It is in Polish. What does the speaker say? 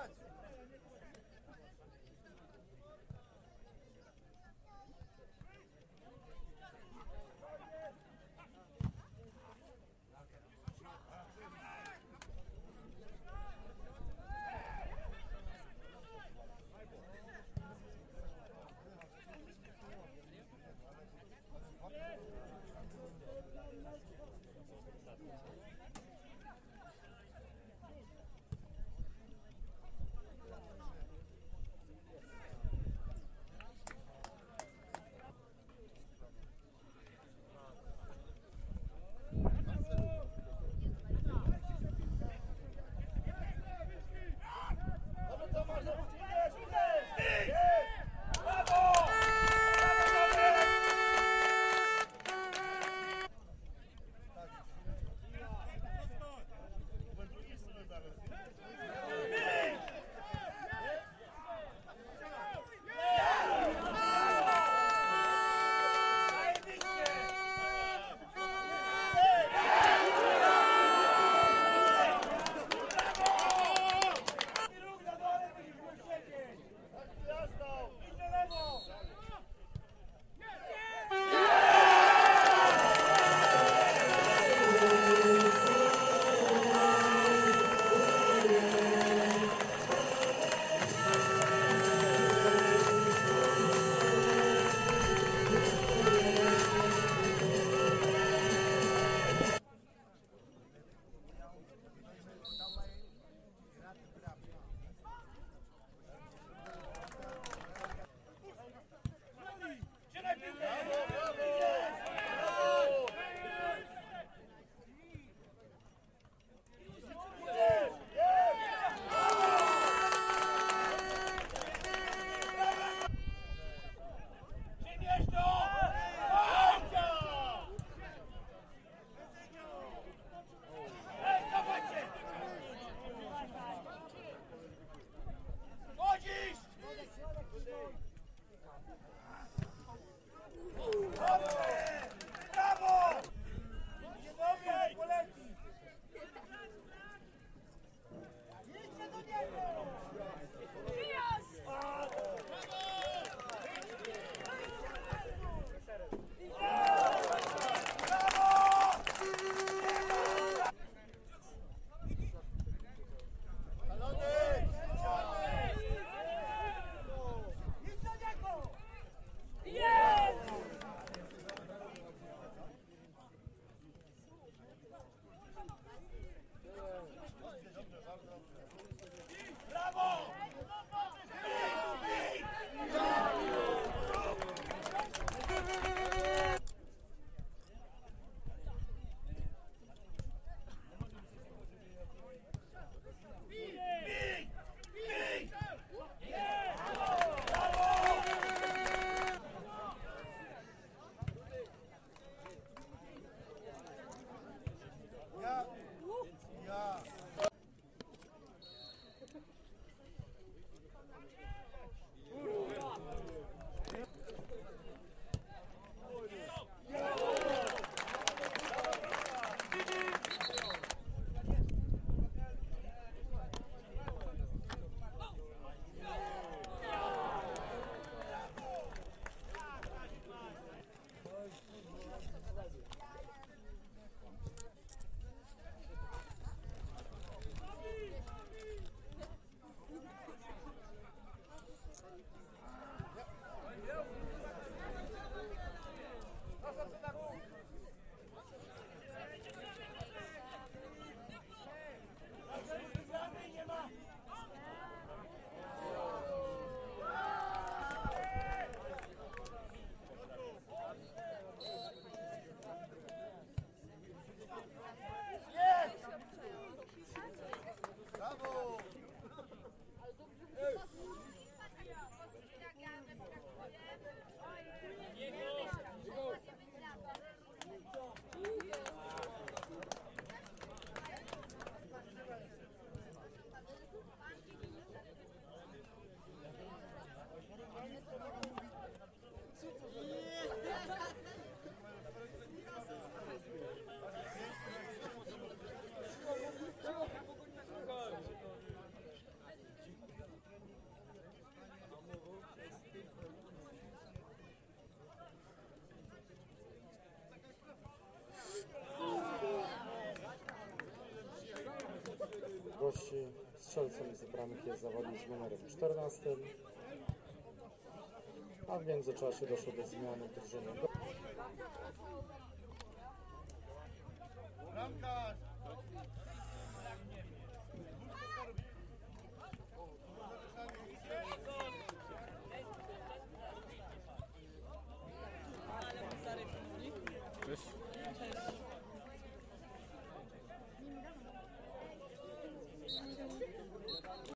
God. Strzelcem z bramki jest zawodnik z numerem 14, a w międzyczasie doszło do zmiany drużyny. Bramkarz!